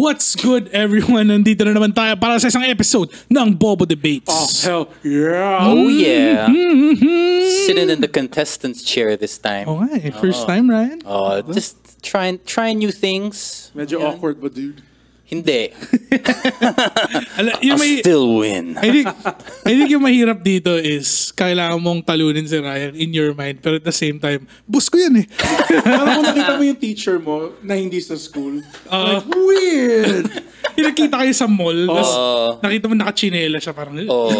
What's good everyone? Nandito na naman tayo para sa isang episode ng Bobo Debates. Oh, hell yeah. Oh yeah. Sitting in the contestant's chair this time. Nga eh, first time Ryan. Oh, just trying trying new things. Medyo awkward ba, dude? Hindi. Ala, I'll yung may, still win. I think, I think yung mahirap dito is kailangan mong talunin si Ryan in your mind pero at the same time, boss ko yan eh. Parang kung nakita mo yung teacher mo na hindi sa school, Uh, like, weird! yung nakita kayo sa mall, tapos Oo. nakita mo nakachinela siya parang, Oh,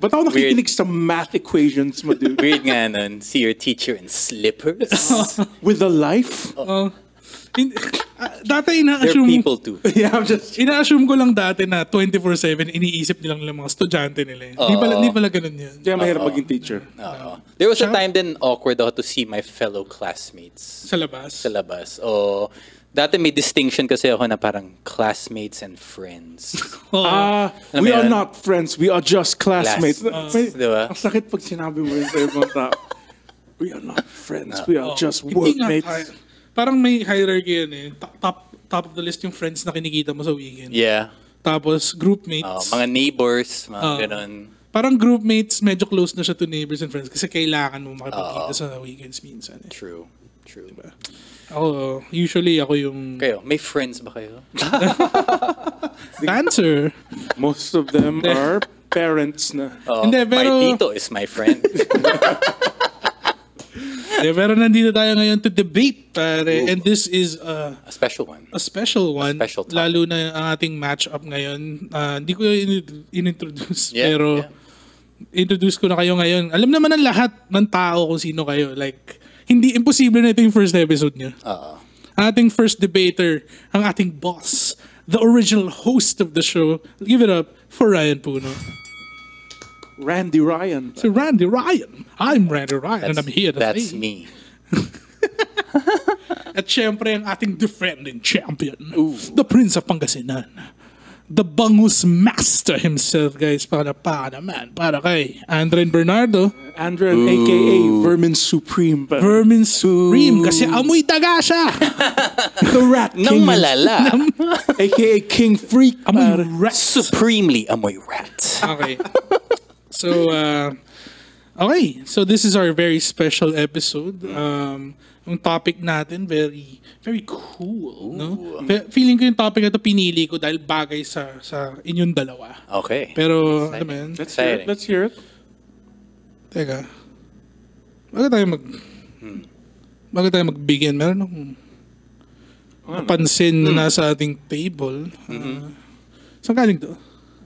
Ba't ako nakikinig sa math equations mo, dude? weird nga nun. See your teacher in slippers. With a life? oh. In, ah, dati They're ina-assume, people too. yeah, I'm just... ina-assume ko lang dati na 24-7 iniisip nilang lang mga estudyante nila. eh. Di pala, di pala ganun yun. Kaya mahirap maging teacher. Oo. There was a time din awkward ako to see my fellow classmates Sa labas. sa labas. Oh, dati may distinction kasi ako na parang classmates and friends. Ah, Alam we mo are not friends. We are just classmates. Class- May- Diba? Ang sakit pag sinabi mo yun sa ibang tao. We are not friends. We are just Hindi nga workmates. Parang may hierarchy yan eh. Top, top, top of the list yung friends na kinikita mo sa weekend. yeah. Tapos groupmates. Oh, mga neighbors, mga Oo. ganun. Parang groupmates, medyo close na siya to neighbors and friends kasi kailangan mo makipagkita sa weekends minsan. Eh. True. True. Ako, usually ako yung Kayo, may friends ba kayo? dancer. Most of them are parents na. Oh, Hindi, pero- My tito is my friend. Eh, pero nandito tayo ngayon to debate, pare. And this is uh, a special one. a special one. special topic. lalo na ang ating match-up ngayon. Ah, Hindi ko in- in-introduce, Yeah, pero yeah. introduce ko na kayo ngayon. Alam naman ng lahat ng tao kung sino kayo. Like, hindi imposible na ito yung first episode niyo. Oo. Ating first debater, ang ating boss, the original host of the show. Give it up for Ryan Puno. Randy Ryan. So Randy Ryan. I'm Randy Ryan and I'm here to that's say. me. At syempre ang ating defending champion, the Prince of Pangasinan. The Bangus Master himself, guys. Para pa naman. Para kay Andren Bernardo. Andren, a.k.a. Vermin Supreme. pa. Vermin Supreme. Kasi amoy daga siya. The Rat Nang King. malala. A.k.a. King Freak. Amoy rat. Supremely amoy rat. Okay. So, uh, okay. So, this is our very special episode. Um, yung topic natin, very, very cool, no? Fe- Feeling ko yung topic na to pinili ko dahil bagay sa sa inyong dalawa. Okay. Pero, alam mo yun? Let's hear it. Exciting. Let's hear it. Teka. Bago tayo mag... Bago tayo mag-begin, meron akong napansin na nasa ating table. Uh, Saan galing to?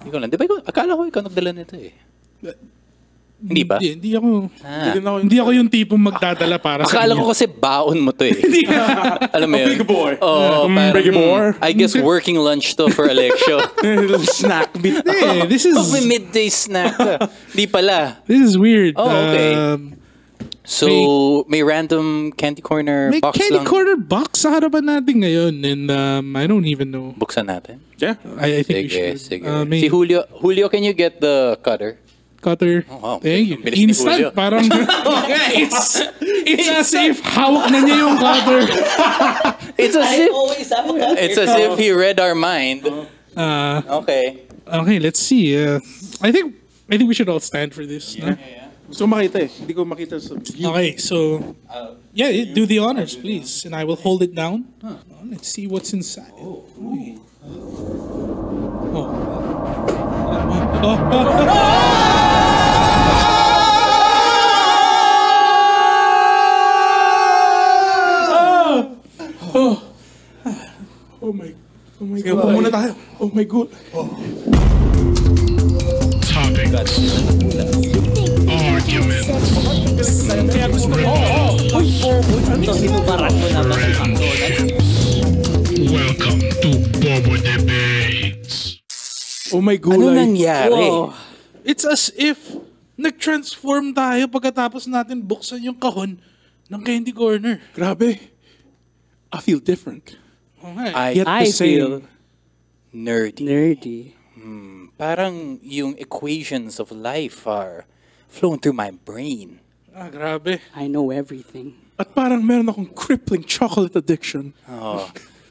Ikaw lang. Di ba ikaw, akala ko ikaw nagdala nito eh. Hindi ba? Hindi, hindi ako... Ah. Hindi ako Hindi ako yung tipong magdadala para sa Akala inyo. ko kasi baon mo to eh. Alam mo yun? big boy. Oh, Mm, parang, big boy. hmm, I guess working lunch to for Alexio. Snack bit. Eh, this is may midday snack ka. Di pala. this is weird. Oh, okay. Um, So, may random candy corner may box candy lang. corner box sa harapan natin ngayon and um, I don't even know. Buksan natin. Yeah. I, I think we Sige, should. sige. Uh, may si Julio, Julio, can you get the cutter? Cutter. Oh, wow. Thank you. Bilis ni Instant. Julio. Parang it's it's as if hawak na niya yung cutter. It's as if, always have a cutter. it's as if he read our mind. Uh, Okay. okay, let's see. Uh, I think I think we should all stand for this. no? Gusto ko makita eh. Hindi ko makita sa view. Okay, so yeah, do the honors, please, and I will hold it down. Oh, let's see what's inside. Oh, oh. Oh, oh, oh. Oh my, oh my God. Upo muna tayo. Oh my God. Sinubaran mo naman si McDonald's. Welcome to Bobo Debates. Oh my God. Ano nangyari? Wow. It's as if nag-transform tayo pagkatapos natin buksan yung kahon ng candy corner. Grabe. I feel different. Okay. I, Yet the same. feel nerdy. nerdy. Hmm, Parang yung equations of life are flowing through my brain. ah, grabe. I know everything. At parang meron akong crippling chocolate addiction. Oh.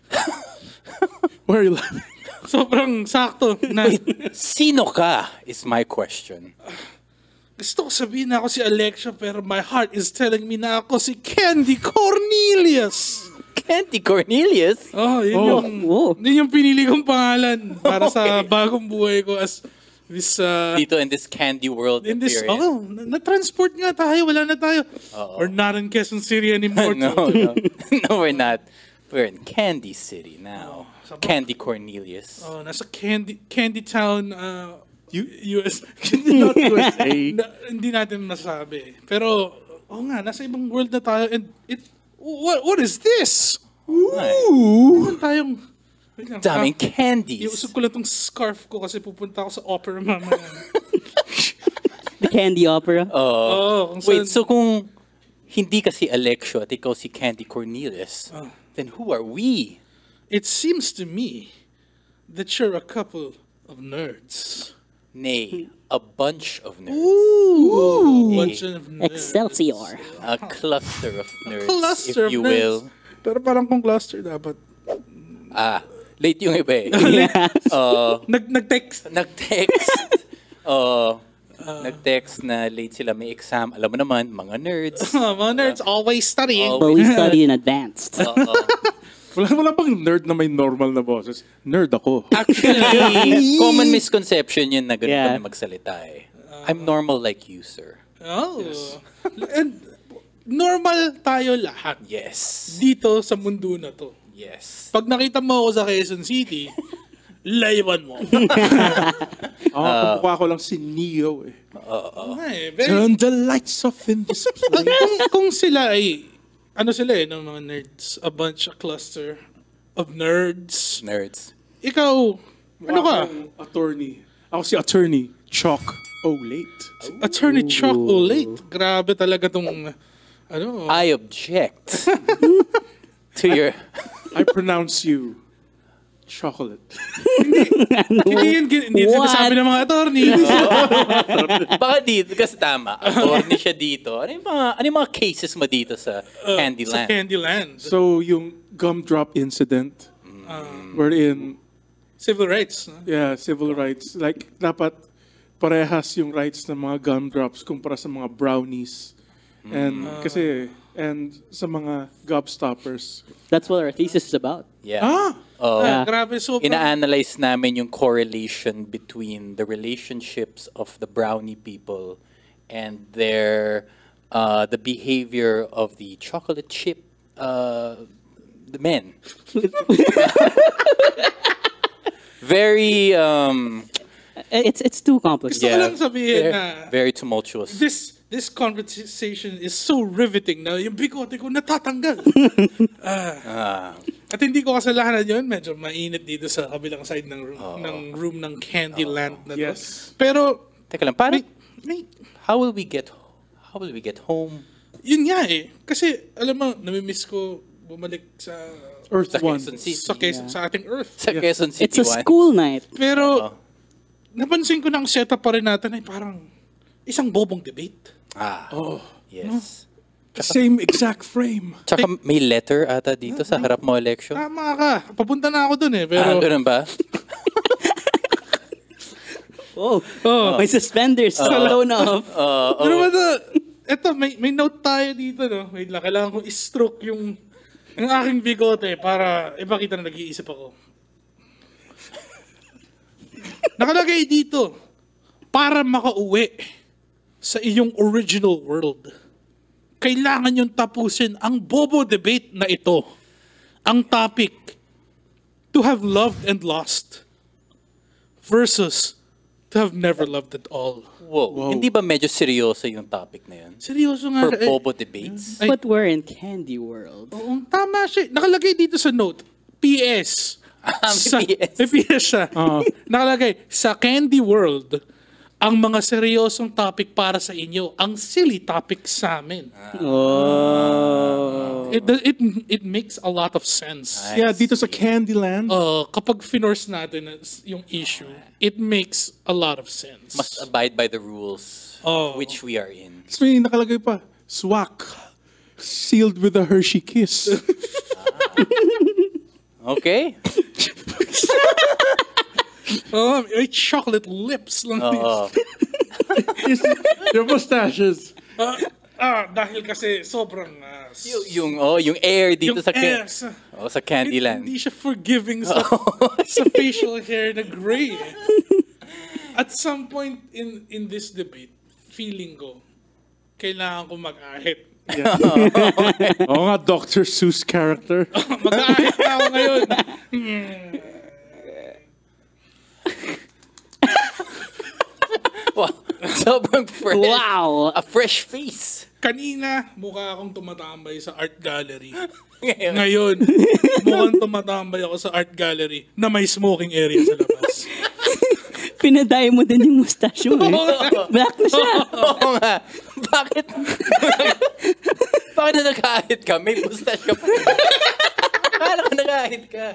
Why are you laughing? Sobrang sakto na Sino ka is my question. gusto ko sabihin na ako si Alexia pero my heart is telling me na ako si Candy Cornelius. Candy Cornelius? Oh, yun Oh. yung Oh. yun yung pinili kong pangalan para sa bagong buhay ko as this uh, Dito in this candy world in this in. oh, na- na-transport nga tayo, wala na tayo. We're not in Quezon City anymore. no, no. no, we're not. We're in Candy City now. Candy Cornelius. Oh, nasa Candy Candy Town uh, U- US. Not USA. Na- hindi natin masabi. Pero oh nga, nasa ibang world na tayo and it what what is this? Ooh! Meron tayong wait lang, Daming ah, candies. Iusap ko lang tong scarf ko kasi pupunta ako sa opera mamaya. The Candy Opera. oh, kung Wait, saan- so kung hindi ka si Alexio at ikaw si Candy Cornelius, then who are we? it seems to me that you're a couple of nerds. Nay, a bunch of nerds. Ooh, Hey. bunch of nerds. Excelsior. A cluster of nerds, Cluster if you of nerds. will. Pero parang kung cluster dapat. Ah, late yung iba eh. Uh, Nag nag-text. nag-text. Uh, nag-text na late sila may exam. Alam mo naman, mga nerds. Mga nerds always studying. Always. But we study in advanced. Oo. Wala, wala pang nerd na may normal na boses. Nerd ako. Actually, common misconception yun na ganun Yeah. kami magsalita eh. I'm normal like you, sir. Oh. And normal tayo lahat Yes. dito sa mundo na to. Yes. Pag nakita mo ako sa Quezon City, laywan mo. Ako, kumukha ko lang si Neo eh. Ay, very- Turn the lights off in this place. kung, kung sila ay, ano sila eh, ng mga nerds, a bunch, a cluster of nerds. Nerds. Ikaw, ano ka? Attorney. Ako si attorney. Chalk. Oh, late. Attorney Chuck Olate. Grabe talaga tong, ano, I object to your... I pronounce you chocolate. hindi yan, hindi yan What? sinasabi ng mga attorney. Baka dito, kasi tama, attorney siya dito. Ano yung mga, ano yung mga cases mo dito sa sa Candyland? Candyland. So, yung gumdrop incident, wherein, Civil rights. no? yeah, civil rights, like, dapat parehas yung rights ng mga gumdrops kumpara sa mga brownies. And, kasi, and sa mga gobstoppers. That's what our thesis is about. Yeah. Ah! Oo. Ah, grabe, so Ina-analyze namin yung correlation between the relationships of the brownie people and their uh, the behavior of the chocolate chip uh, the men. Very um It's it's too complicated. Gusto ko lang sabihin very, na- very tumultuous. this this conversation is so riveting na yung bigote ko natatanggal. Ah. At hindi ko kasalanan yun, medyo mainit dito sa kabilang side ng room, ng room ng Candyland na to. Yes. Pero, Teka lang, paano, may, how will we get how will we get home? yun nga eh. Kasi, alam mo, namimiss ko bumalik sa Earth Sa One. Quezon City. sa, Quez- sa ating Earth. Sa Quezon City It's a one. school night. Pero, napansin ko na ang setup pa rin natin ay parang isang bobong debate. Ah. Oh, Yes. Same exact frame. Tsaka may letter ata dito sa harap mo, election. Tama ka. Papunta na ako dun eh. Ah, Pero, ganun ba? Oh, oh, my suspenders blown off. Pero ano, eto, may, may note tayo dito, no? Wait lang, kailangan kong i-stroke yung, yung aking bigote para ipakita na nag-iisip ako. Nakalagay dito, para makauwi sa iyong original world, kailangan yung tapusin ang bobo debate na ito. Ang topic, to have loved and lost versus to have never loved at all. Whoa. Hindi ba medyo seryoso yung topic na yun? Seryoso nga. For eh. Bobo debates? But we're in Candy World. Oo, tama siya. Nakalagay dito sa note, PS. Ah, may sa, PS. May PS siya. Nakalagay, sa Candy World, ang mga seryosong topic para sa inyo, ang silly topic sa amin. Oh. It, it, it makes a lot of sense. Yeah, dito sa Candyland. Uh, kapag finorce natin yung issue, it makes a lot of sense. Must abide by the rules Oh. which we are in. Tapos may nakalagay pa, swak. Sealed with a Hershey kiss. Okay? Oh, may chocolate lips lang. Oo. Your mustaches. Ah, ah, dahil kasi sobrang ah, s- yung, yung, oh, yung air dito yung sa, air ca- sa- oh, sa Candyland. Hindi siya forgiving sa, sa facial hair na gray. eh. At some point in in this debate, feeling ko, kailangan ko mag-ahit. Oo nga, Dr. Seuss character. Mag-ahit na ako ngayon. Wow. Sobrang fresh. Wow! A fresh face. Kanina, mukha akong tumatambay sa art gallery. Ngayon, Ngayon, mukhang tumatambay ako sa art gallery na may smoking area sa labas. Pinaday mo din yung mustache mo eh. Black na siya. Oo nga. Bakit? Bakit na nag-ahit ka? May mustache ka pa. Akala ko nag-ahit ka.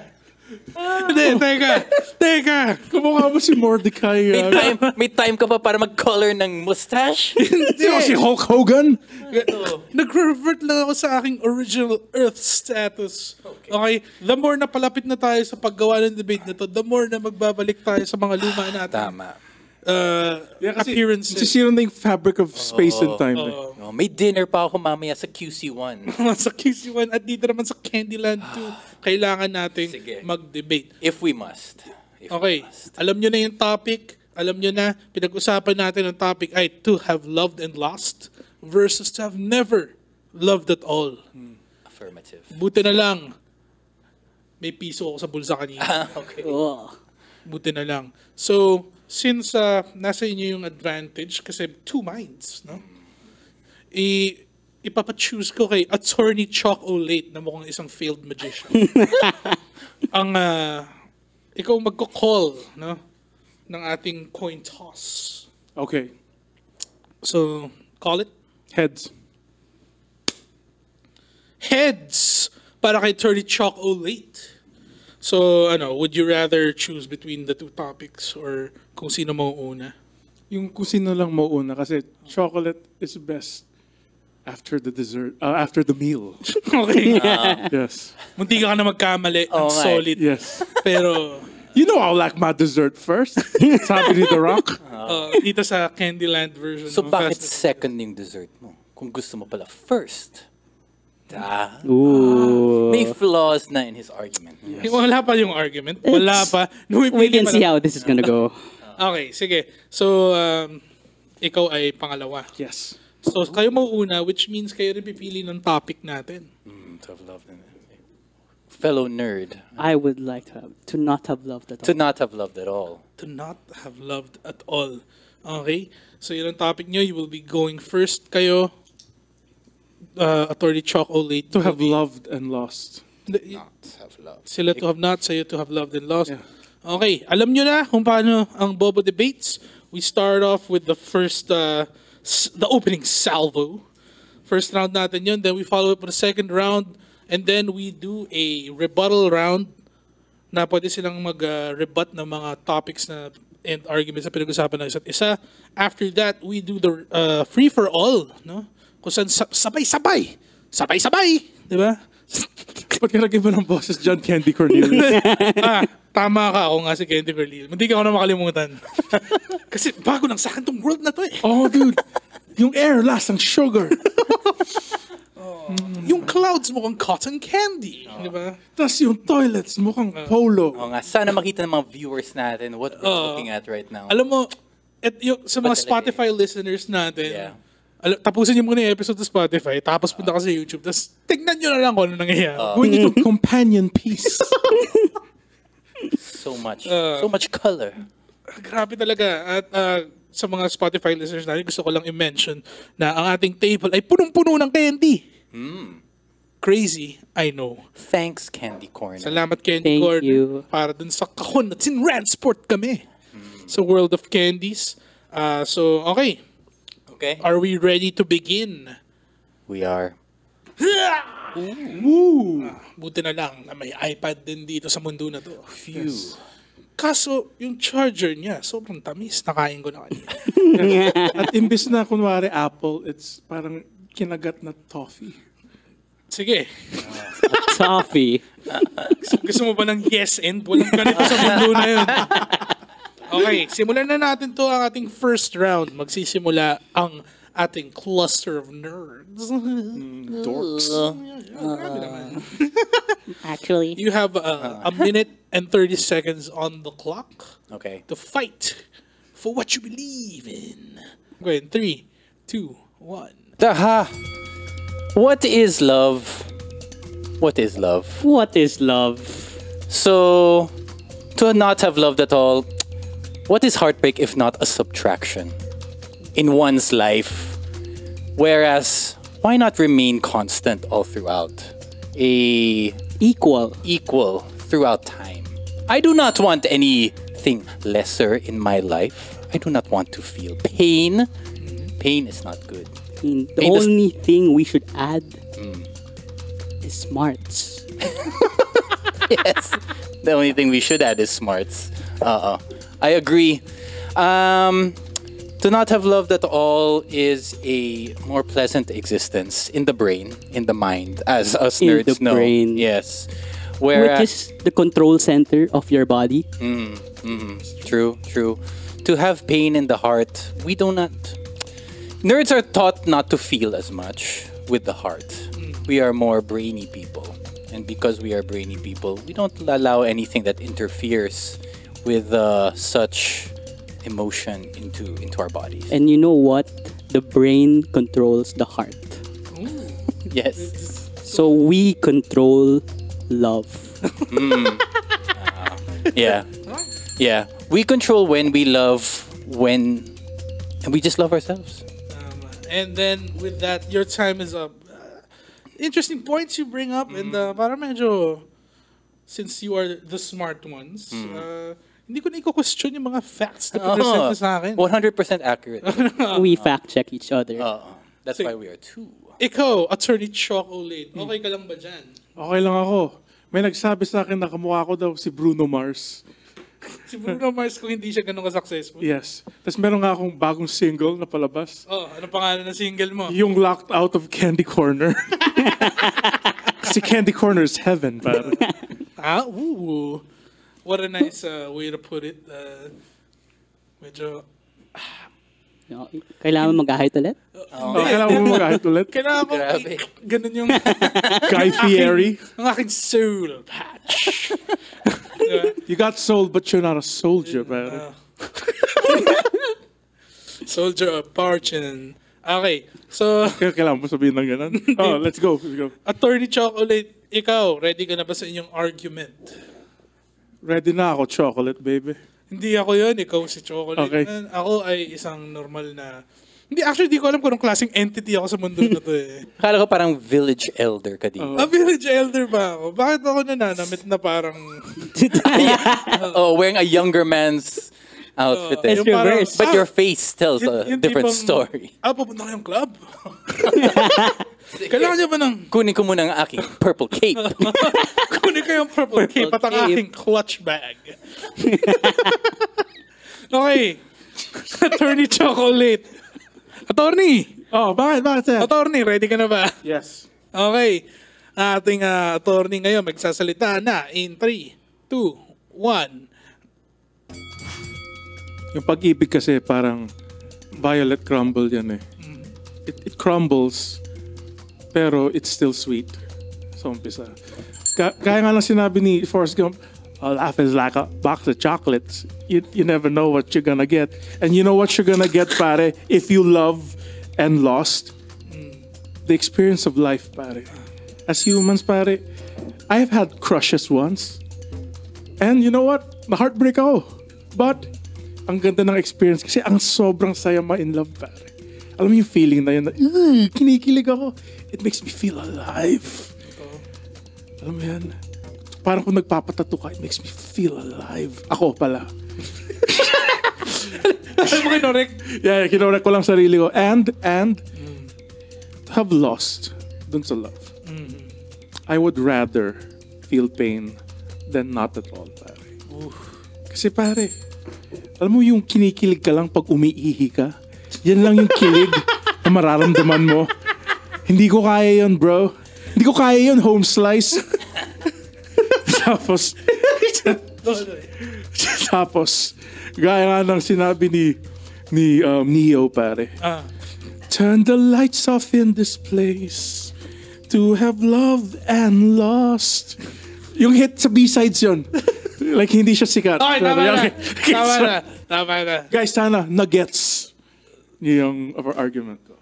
Hindi, teka, teka. Kumukha mo si Mordecai. May Uh, time, may time ka pa para mag-color ng mustache? Sino si Hulk Hogan? Nag-revert lang ako sa aking original Earth status. Okay. The more na palapit na tayo sa paggawa ng debate na to, the more na magbabalik tayo sa mga luma natin. Tama. Uh, appearances. Sisira na yung fabric of space and time. eh. Oh, may dinner pa ako mamaya sa QC1. sa QC1 at dito naman sa Candyland 2, kailangan nating Sige. mag-debate. If we must. If we Okay, must. alam nyo na yung topic. Alam nyo na, pinag-usapan natin ang topic ay to have loved and lost versus to have never loved at all. Affirmative. Buti na lang, may piso ako sa bulsa kanina. okay. Oh. Buti na lang. So, since uh, nasa inyo yung advantage, kasi two minds, no? I, ipapachoose ko kay Attorney Chalk O'Late na mukhang isang failed magician. ang, uh, ikaw magko-call, no? ng ating coin toss. Okay. So, call it Heads. heads para kay Attorney Chalk O'Late. So, ano, would you rather choose between the two topics or kung sino mo una? Yung kung sino lang mauuna kasi chocolate is best after the dessert, uh, after the meal. Okay. yes. Munti ka na magkamali. Oo ang nga eh. solid. Yes. Pero You know I'll like my dessert first. Sabi ni The Rock. uh, dito sa Candyland version. So ng bakit Fast- second yung dessert mo? Kung gusto mo pala first. Ah, Ooh. may flaws na in his argument. Eh, Wala pa yung argument. Wala pa. We Numipili can pa see lang. how this is gonna go. Okay, sige. So, um, ikaw ay pangalawa. Yes. So, kayo mauuna, which means kayo rin pipili ng topic natin. Mm, to have loved and- Fellow nerd. I would like to have to not have loved at To all. not have loved at all. To not have loved at all. Okay? So, yun ang topic nyo. You will be going first kayo. Uh, Attorney Chalk O'Late. To have loved and lost. Not have loved. Sila to have not, sa'yo to have loved and lost. Yeah. Okay, alam nyo na kung paano ang Bobo Debates. We start off with the first, uh, the opening salvo. First round natin yun. Then we follow up with the second round. And then we do a rebuttal round na pwede silang mag-rebut ng mga topics na and arguments na pinag-usapan ng isa't isa. After that, we do the uh, free-for-all. No? Kung saan sa- sabay-sabay. Sabay-sabay. Di ba? Ba't ka nag-iba ng boses dyan, Candy Cornelius? ah, tama ka. Ako nga si Candy Corleone. Hindi ka ako na makalimutan. Kasi bago lang sa akin tong world na to eh. oh, dude. Yung air, lasang sugar. Yung clouds mukhang cotton candy. Di ba? Tapos yung toilets, mukhang polo. Oo nga, sana makita ng mga viewers natin what we're Oo. looking at right now. Alam mo, et, yung, sa mga Iba Spotify listeners natin, Yeah. Alam, tapusin niyo muna yung episode sa Spotify, tapos punta ka sa YouTube, tapos tignan niyo na lang kung ano nangyayari. We need a companion piece. So much. Uh, so much color. Grabe talaga. At uh, sa mga Spotify listeners natin, gusto ko lang i-mention na ang ating table ay punong-puno ng candy. Crazy, I know. Thanks, Candy Corner. Salamat Candy Thank Corner you. para dun sa kahon at sinransport kami sa World of Candies. Uh, so, okay. Okay? Are we ready to begin? We are. Woo! Buti na lang na may iPad din dito sa mundo na to. Phew. Kaso, yung charger niya, sobrang tamis. Nakain ko na kanina. At imbis na kunwari apple, it's parang kinagat na toffee. Sige. Toffee. Gusto mo ba ng yes and? Walang ganito sa mundo na yun. Okay, simulan na natin to ang ating first round. Magsisimula ang ating cluster of nerds. Hmm, dorks. Ah. Grabe naman. Actually, You have uh, a ah. minute and 30 seconds on the clock Okay. to fight for what you believe in. Okay, in three, two, one. Taha. What is love? What is love? what is love? So, to not have loved at all, what is heartbreak if not a subtraction in one's life? Whereas, why not remain constant all throughout? A Equal. equal throughout time. I do not want anything lesser in my life. I do not want to feel pain. Pain is not good. In- the das- only thing we should add mm. is smarts. yes. The only thing we should add is smarts. Uh-uh. I agree. Um, to not have loved at all is a more pleasant existence in the brain, in the mind, as us In nerds the know. brain. Yes. Which Whereas, is the control center of your body. Mm, mm-hmm. True, true. To have pain in the heart, we do not. Nerds are taught not to feel as much with the heart. Mm. We are more brainy people. And because we are brainy people, we don't allow anything that interferes with uh, such emotion into into our bodies. And you know what? The brain controls the heart. yes. So we control love. Yeah. Yeah. We control when we love when and we just love ourselves. Um, and then with that, your time is up. Uh, interesting points you bring up, and uh, para medyo, since you are the smart ones, uh, hindi ko na i-question yung mga facts na present mo sa akin. 100% accurate. we fact check each other. Uh, that's why we are two. Ikaw, Attorney Chocolate, okay ka lang ba dyan? Okay lang ako. May nagsabi sa akin na kamukha ko daw si Bruno Mars. Si Bruno Mars kung hindi siya ganun ka-successful. Yes. Tapos meron nga akong bagong single na palabas. Oh, ano pangalan ng single mo? Yung Locked Out of Candy Corner. si Candy Corner is heaven, pare. Ah, ooh. What a nice uh, way to put it. Uh, medyo, No, Kailangan mag-ahit ulit? Oh, kailangan mo mag-ahit ulit. kailangan ko, Grabe. ganun yung, Guy Fieri. ang aking soul patch. Diba? You got soul, but you're not a soldier, pare. Soldier of Fortune. Okay, so, kailangan mo sabihin ng ganun. Oh, let's go. Let's go. Attorney Chocolate, ikaw, ready ka na ba sa inyong argument? Ready na ako, chocolate, baby. Hindi ako yun, ikaw si Chocolate. Okay. Man, ako ay isang normal na... Hindi, actually, di ko alam kung anong klaseng entity ako sa mundo na to eh. Akala ko parang village elder ka dito. A village elder ba ako? Bakit ako nananamit na parang... Oh, wearing a younger man's outfit. eh. yung parang- reverse. But Ah, your face tells a different story. Ah, pupunta kayong club? Kailangan niya ba ng... Kunin ko muna ang aking purple cape. Kunin ko yung purple cape at ang aking clutch bag. okay. Attorney Chocolate. Attorney! Oh, bakit? Bakit, sir? Attorney, ready ka na ba? Yes. Okay. Ating uh, attorney ngayon magsasalita na in 3, 2, 1. Yung pag-ibig kasi parang violet crumble yan eh. It, it crumbles, pero it's still sweet. So, umpisa. Ka- kaya nga lang sinabi ni Forrest Gump, "Oh, life is like a box of chocolates. You, you never know what you're gonna get. And you know what you're gonna get, pare, if you love and lost? The experience of life, pare. As humans, pare, I've had crushes once. And you know what? The heartbreak, oh. But, ang ganda ng experience kasi ang sobrang saya ma-in love, pare. Alam mo yung feeling na yun na, "Ugh, kinikilig ako. It makes me feel alive. Alam mo yan? Parang kung nagpapatato ka, it makes me feel alive. Ako pala. Alam mo kinorek? Yeah, yeah kinorek ko lang sarili ko. And, and, to have lost dun sa love. I would rather feel pain than not at all, pare. Kasi pare, alam mo yung kinikilig ka lang pag umiihi ka? Yan lang yung kilig na mararamdaman mo. Hindi ko kaya yun, bro. Hindi ko kaya yun, home slice. Tapos, Tapos, gaya nga ng sinabi ni, ni um, Neo, pare. Ah. Turn the lights off in this place to have loved and lost. Yung hit sa B-sides yun. Like, hindi siya sikat. Okay, tama na. okay. Tama So, na. Uh, tama na. Guys, sana, nuggets. Yun yung our argument ko.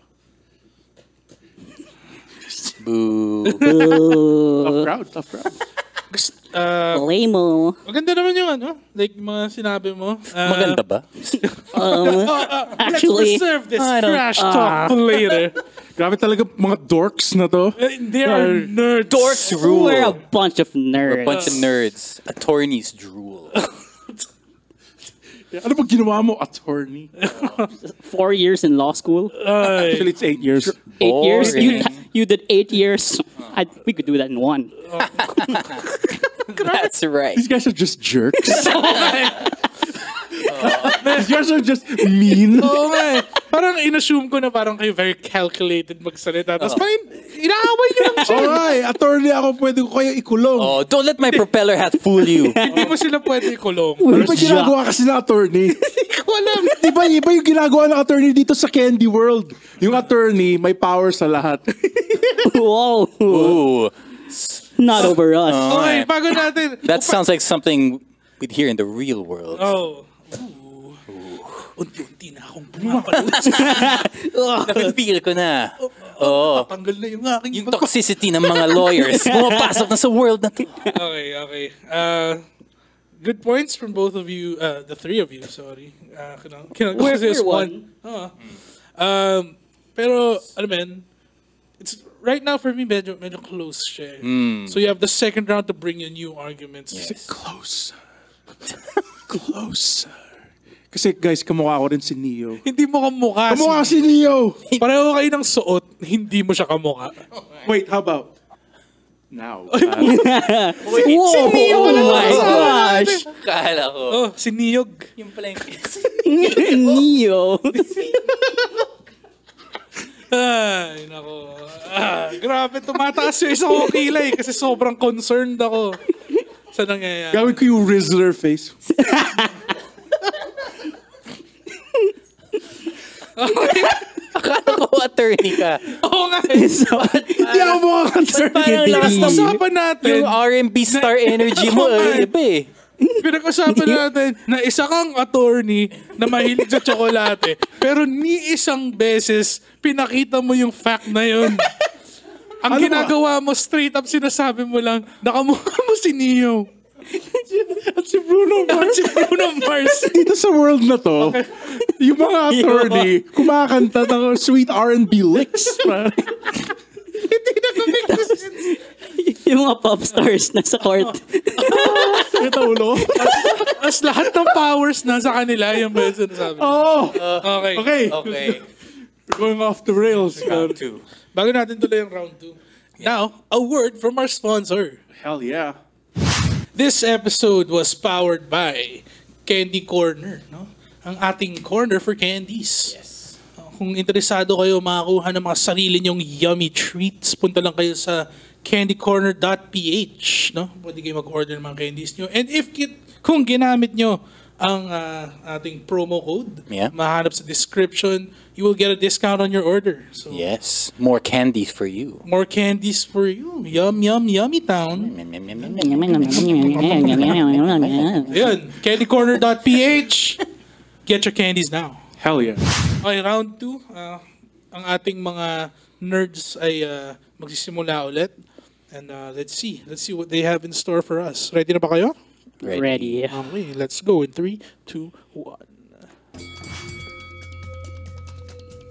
Boo. Tough crowd, tough crowd. Uh, Lame-o. maganda naman yung ano, like mga sinabi mo. Uh, Maganda ba? Um, Let's actually, reserve this I don't- trash talk for later. Grabe talaga mga dorks na to. Uh, They are nerds. Dorks rule. we're a bunch of nerds. A bunch of nerds. Attorneys drool. Ano ba ginawa mo, attorney? Four years in law school. Ay, Actually, it's eight years. Eight years. You, you did eight years. I, we could do that in one. Oh. That's right. These guys are just jerks. Guys are just mean. Oo nga eh. Parang inassume ko na parang kayo very calculated magsalita. Tapos parang inaaway nyo lang siya. Alright, attorney ako, pwede ko kayo ikulong. Oh, don't let my propeller hat fool you. Hindi mo sila pwede ikulong. Ano ba ginagawa kasi ng attorney? Hindi ko alam. Iba, iba yung ginagawa ng attorney dito sa Candy World. Yung attorney, may power sa lahat. Whoa. Ooh, Not over us. Okay, bago natin. that sounds like something we'd hear in the real world. Oh. Ooh. Unti-unti na akong bumapalot. Napipil ko na. Oo. Tanggal na yung aking Yung toxicity ng mga lawyers pumapasok na sa world na to. Okay, okay. Uh, good points from both of you, uh, the three of you, sorry. Uh, kinang, kinang, We're- it's we're one. Oo. Um, pero, ano man, it's, right now for me, medyo, medyo close siya. eh. So you have the second round to bring in new arguments. Yes. Closer. Closer. Kasi guys, kamukha ko rin si Neo. Hindi mo kamukha. Kamukha si Neo! Pareho kayo ng suot, hindi mo siya kamukha. Wait, how about now? Whoa. Oh my gosh. Kala ko. Oh, si Niyog. Yung pala yung... Neo. Ay, nako. Ah, grabe, tumataas yung isang kong kilay kasi sobrang concerned ako sa nangyayari. Gawin ko yung Rizzler face. Akala ko attorney ka. Oo nga eh. Hindi ako makaka-attorney. Parang lakas ng Usapan natin, yung R&B star energy mo. eh, iba eh. pinag-usapan natin na isa kang attorney na mahilig sa tsokolate pero ni isang beses pinakita mo yung fact na yun. Ang Ano ginagawa mo, straight up sinasabi mo lang, nakamukha mo si Neo. At si Bruno At si Bruno Mars. dito sa world na to, yung mga attorney, kumakanta ng sweet R&B licks. Hindi na make sense. yung mga pop stars na sa court. Sakit ang ulo. Tapos lahat ng powers nasa kanila, yung ba yung sinasabi mo? Oh! Okay. Okay. Okay. We're going off the rails. Round two. Bago natin tuloy yung round 2. Now, a word from our sponsor. Hell yeah. This episode was powered by Candy Corner, no? Ang ating corner for candies. Yes. Kung interesado kayo makakuha ng mga sarili nyong yummy treats, punta lang kayo sa candycorner.ph, no? Pwede kayo mag-order ng mga candies nyo. And if kit- kung ginamit nyo ang ah, ating promo code, Yeah. mahanap sa description, you will get a discount on your order. So, Yes. More candy for you. more candies for you. Yum, yum, yummy town. Ayun, candycorner.ph. Get your candies now. Hell yeah. Okay, round 2. ang ating mga nerds ay uh, magsisimula ulit. And uh, let's see. Let's see what they have in store for us. Ready na ba kayo? Ready. Okay, let's go in three, two, one.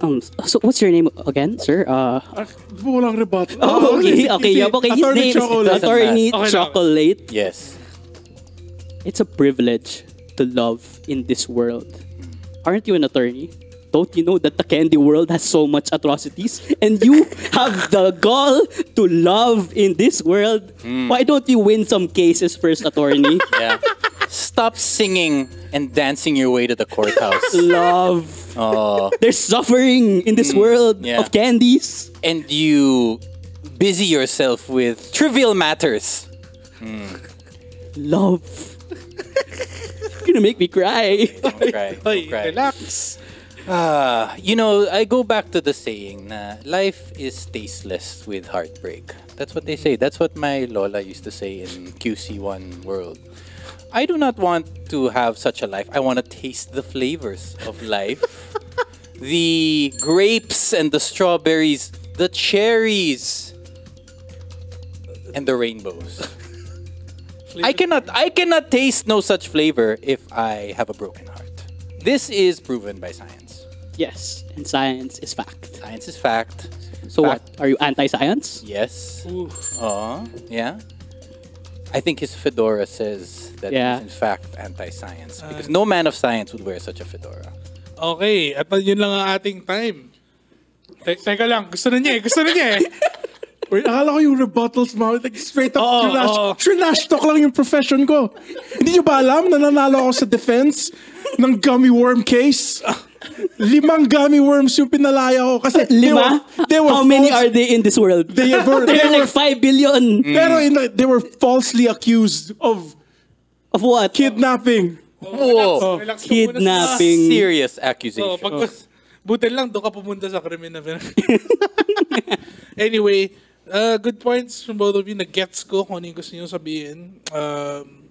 Um, so what's your name again, sir? Uh, Ah, Walang rebuttal. oh, okay, okay, Easy. yeah, okay. His Attorney name is Attorney Okay na. Chocolate. Yes. It's a privilege to love in this world. Aren't you an attorney? Don't you know that the candy world has so much atrocities? And you have the gall to love in this world? Hmm. Why don't you win some cases first, attorney? Yeah. Stop singing and dancing your way to the courthouse. love. Oh. There's suffering in this hmm. world yeah. of candies. and you busy yourself with trivial matters. Hmm. Love. You're gonna make me cry. Don't cry. Don't cry. relax. Ah, you know, I go back to the saying na life is tasteless with heartbreak. That's what they say. That's what my Lola used to say in QC1 world. I do not want to have such a life. I want to taste the flavors of life. the grapes and the strawberries, the cherries and the rainbows. I cannot I cannot taste no such flavor if I have a broken heart. This is proven by science. Yes, and science is fact. Science is fact. So Fact. what? Are you anti-science? Yes. Oof. Uh, yeah. I think his fedora says that Yeah. he's in fact anti-science because no man of science would wear such a fedora. Okay, at yun lang ang ating time. Te- teka lang, gusto na niya eh, gusto na niya eh. Wait, akala ko yung rebuttals mo, like straight up Oo, trash, oo. trash talk lang yung profession ko. Hindi nyo ba alam, nananalo ako sa defense ng gummy worm case? Limang gummy worms yung pinalaya ko kasi they Lima? were- they were How many false- are they in this world? They were, they There are were, like 5 billion. pero in, they were falsely accused of Of what? kidnapping. Whoa. Relax ka muna. Kidnapping. Serious Oh, accusation. pag buti lang doon ka pumunta sa krimen na Anyway, uh, good points from both of you. Nag-gets ko kung ano yung gusto nyo sabihin. Um,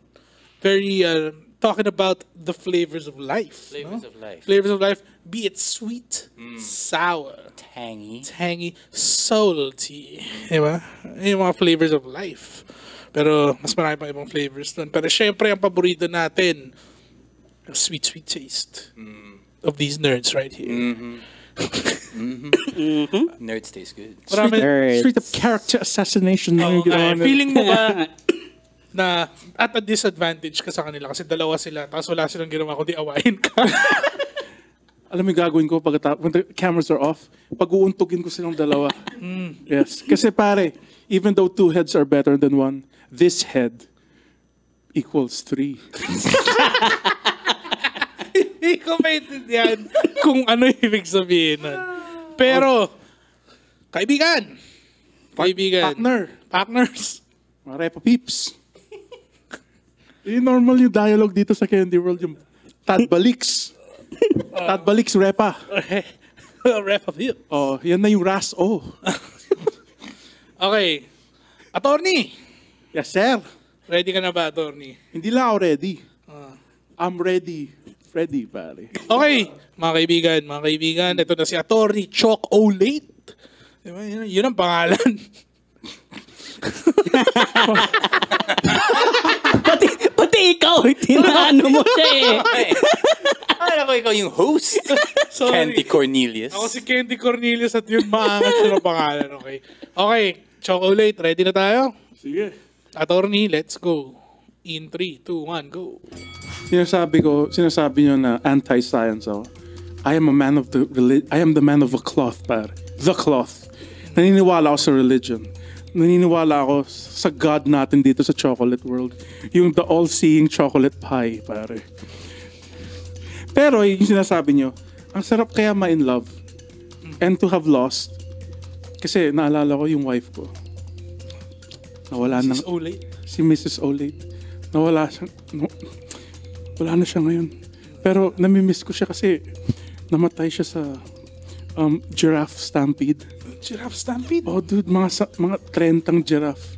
very, uh, talking about the flavors of life. Flavors no? of life. Flavors of life. Be it sweet, mm. sour, Tangy. tangy, salty. Diba? Yun Yung mga flavors of life. Pero mas marami pang ibang flavors doon. Pero syempre, ang paborito natin, the sweet, sweet taste mm. of these nerds right here. Mm-hmm. Mm-hmm. Mm-hmm. Nerds taste good. Marami, Nerds. Straight up character assassination. Oo, yung ginawa ay, nila. feeling mo ba na at a disadvantage ka sa kanila kasi dalawa sila tapos wala silang ginawa kundi awayin ka. Alam mo yung gagawin ko pag when the cameras are off, pag-uuntugin ko silang dalawa. Yes. Kasi pare, even though two heads are better than one, this head equals three. Hindi ko maintindihan kung ano ibig sabihin nun. Pero, kaibigan. Kaibigan. Partner. Partners. Mga repa peeps. Yung normal yung dialogue dito sa Candy World, yung Tad Baliks. Tad Baliks repa. Rep of you. Oh, yan na yung ras. Oh. Okay. Attorney. Yes, sir. Ready ka na ba, attorney? Hindi lang ako ready. I'm ready. Ready, pare. Okay, mga kaibigan, mga kaibigan, ito na si Attorney Choc Olate. Diba? Yun, yun ang pangalan. pati, pati ikaw, tinaano mo siya eh. Akala ko ikaw yung host. Sorry. Candy Cornelius. Ako si Candy Cornelius at yun maangat siya ng pangalan, okay? Okay, Chocolate, ready na tayo? Sige. Attorney, let's go. In 3, 2, 1, go. Sinasabi ko, sinasabi nyo na anti-science ako. I am a man of the I am the man of the cloth, pare. The cloth. Naniniwala ako sa religion. Naniniwala ako sa God natin dito sa chocolate world. Yung the all-seeing chocolate pie, pare. Pero yung sinasabi nyo, ang sarap kaya ma-in love and to have lost. Kasi naalala ko yung wife ko. Nawala na This Olate. si Mrs. Olate. Nawala siya. No, wala na siya ngayon. Pero namimiss ko siya kasi namatay siya sa um, giraffe stampede. Giraffe Stampede. Oh dude, mga, sa, mga 30 giraffe.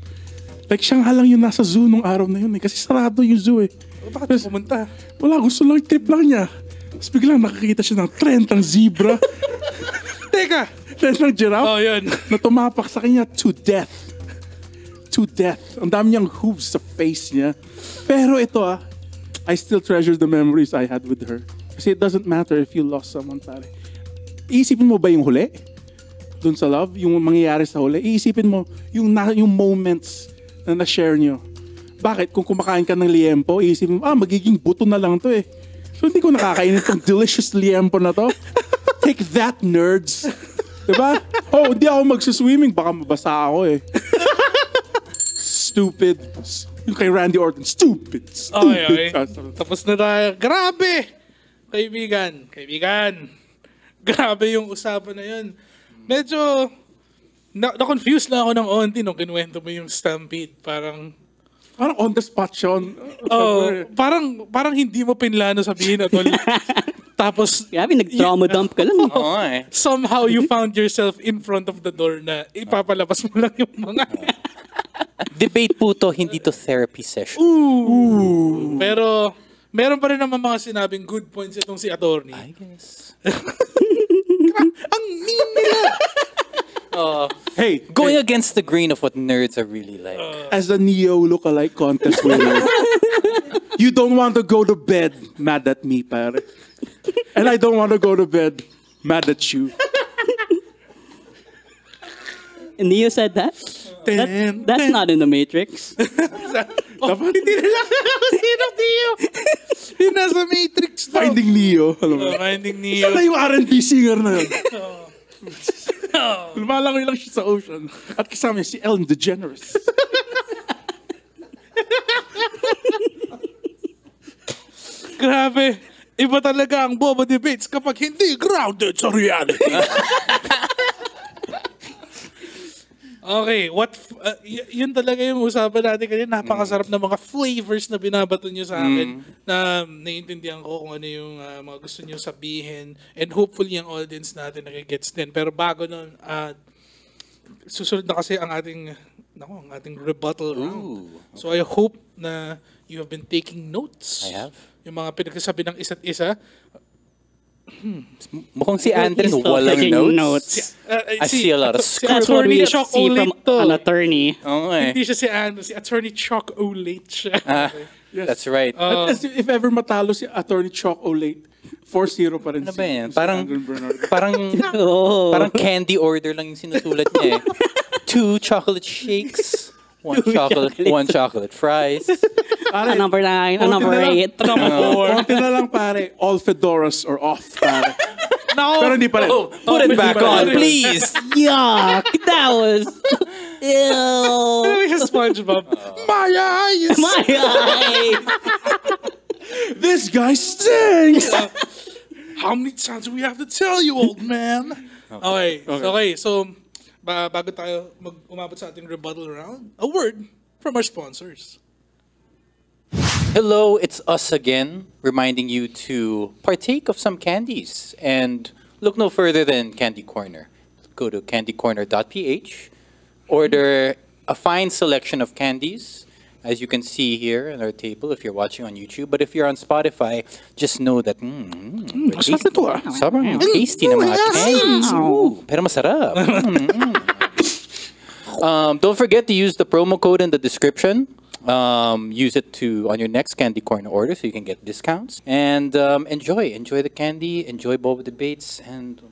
Like siya nga lang yung nasa zoo nung araw na yun eh. Kasi sarado yung zoo eh. Bakit ka pumunta? Wala, gusto lang, trip lang niya. Tapos biglang nakakita siya ng 30 zebra. Teka! 30 giraffe Oh, yun. na tumapak sa kanya to death. To death. Ang dami niyang hooves sa face niya. Pero ito ah, I still treasure the memories I had with her. Kasi it doesn't matter if you lost someone, pare. Iisipin mo ba yung huli? Doon sa love, yung mangyayari sa huli. Iisipin mo yung, na, yung moments na na-share niyo. Bakit? Kung kumakain ka ng liempo, iisipin mo, ah, magiging buto na lang to eh. So hindi ko nakakainin itong delicious liempo na to. Take that, nerds. Diba? Oh, hindi ako magsuswimming. Baka mabasa ako eh. Stupid. Yung kay Randy Orton, stupid. Okay, okay. Stupid. Tapos na tayo. Grabe! Kaibigan, kaibigan. Grabe yung usapan na yun. Medyo, na- na-confuse lang ako ng onti nung kinuwento mo yung stampede. Parang, Parang on the spot. On, Oh, parang parang hindi mo pinlano sabihin at all. Tapos Grabe, nag-trauma dump ka lang. eh. Oo nga eh. somehow you found yourself in front of the door na ipapalabas mo lang yung mga Debate po to, hindi to therapy session. Pero meron pa rin naman mga sinabing good points itong si attorney. I guess. Ang mean nila. Oh. hey, Going against the grain of what nerds are really like. Uh. as a Neo lookalike contest winner, you don't want to go to bed mad at me, pare. And I don't want to go to bed mad at you. And Neo said that? that Ten, that's not in the Matrix. oh, hindi nila sino Neo. Yung nasa Matrix daw. Finding Neo. Alam mo. Oh, Finding Neo. Sana yung R&B singer na yun. Lumalangoy lang siya sa ocean. At kasama niya si Ellen DeGeneres. Grabe. Iba talaga ang boba debates kapag hindi grounded sa reality. okay, what f- uh, y- yun talaga yung usapan natin kanina. Napakasarap na mga flavors na binabato nyo sa akin na naiintindihan ko kung ano yung uh, mga gusto nyo sabihin and hopefully ang audience natin nagigets din. Pero bago nun, uh, susunod na kasi ang ating nako, ang ating rebuttal round. So I hope na you have been taking notes. I have. Yung mga pinagsasabi ng isa't isa. Mukhang si Andres walang taking notes. Uh, I see a lot of si That's what Attorney we Chuck see from Olate to. an attorney. Nga eh. Hindi siya si Andrew, si Attorney Chuck Olate siya. Ah, That's right. At as if ever matalo si Attorney Chalk Olate, 4-0 pa rin Ano si, ba yan? si Parang, parang, Oh. parang candy order lang yung sinusulat niya eh. Two chocolate shakes, one Two chocolate, one chocolate fries. A number nine, a number na lang. eight. Number four. Konti na lang pare, all fedoras or off pare. No! Pero hindi pa rin. Oh, put it back on, please. Yuck! That was. Ew! Ano yung SpongeBob? My eyes! My eye! This guy stinks! How many times do we have to tell you, old man? Okay. Okay. So, ba bago tayo mag umabot sa ating rebuttal round, a word from our sponsors. Hello, it's us again, reminding you to partake of some candies and look no further than Candy Corner. Go to candycorner.ph, order a fine selection of candies, as you can see here on our table if you're watching on YouTube. But if you're on Spotify, just know that mm, mm, tasty. Sobrang tasty ng mga candies. Ooh, pero masarap. Mm, mm. Um, don't forget to use the promo code in the description. Um, use it to on your next candy corner order so you can get discounts and um, enjoy enjoy the candy enjoy boba debates and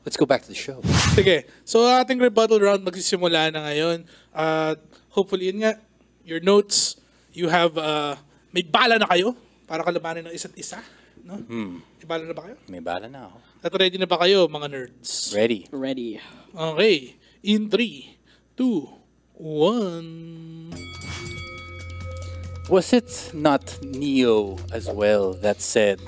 let's go back to the show Sige. So, ating rebuttal round magsisimula na ngayon. At hopefully, yun nga, your notes, you have, uh, may bala na kayo para kalabanin ng isa't isa. No? May bala na ba kayo? may bala na ako At ready na ba kayo, mga nerds? ready Ready. Okay. In 3, 2, 1. was it not Neo as well that said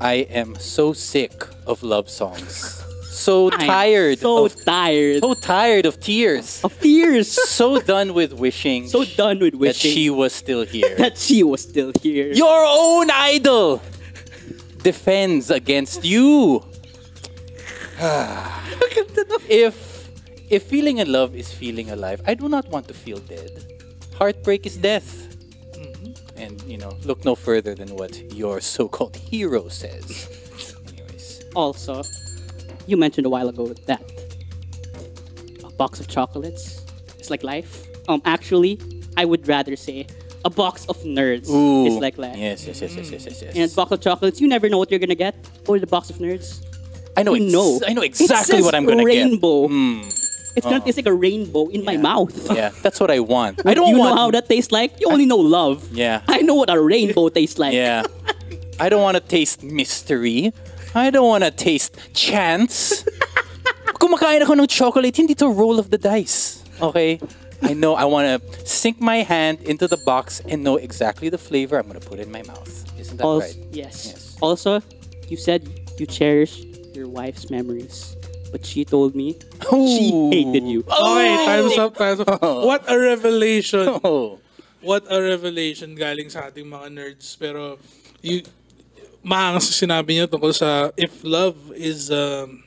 I am so sick of love songs so I'm tired So of tired. so tired of tears Of tears. so done with wishing So done with wishing. that she was still here that she was still here. Your own idol defends against you. if if feeling in love is feeling alive, I do not want to feel dead. Heartbreak is death. And you know, look no further than what your so-called hero says. Anyways, Also, you mentioned a while ago that a box of chocolates is like life. Um, actually, I would rather say a box of nerds is like life. Yes, yes, yes, yes, yes, yes. yes. And a box of chocolates, you never know what you're gonna get. Or the box of nerds, I know, you ex- know. I know exactly what I'm gonna get. rainbow. Mm, It's gonna taste like a rainbow in my mouth. yeah, that's what I want. I don't you want. know how that tastes like? You only know love. Yeah. I know what a rainbow tastes like. Yeah. I don't want to taste mystery. I don't want to taste chance. Kumakain ako ng chocolate, hindi to roll of the dice. Okay? I know I want to sink my hand into the box and know exactly the flavor I'm going to put in my mouth. Isn't that Also, right? yes. Yes. Also, you said you cherish your wife's memories, but she told me she Ooh. hated you. Okay, time's up, time's up. What a revelation. Oh. what a revelation galing sa ating mga nerds. Pero, you, maangas sinabi niyo tungkol sa if love is, um,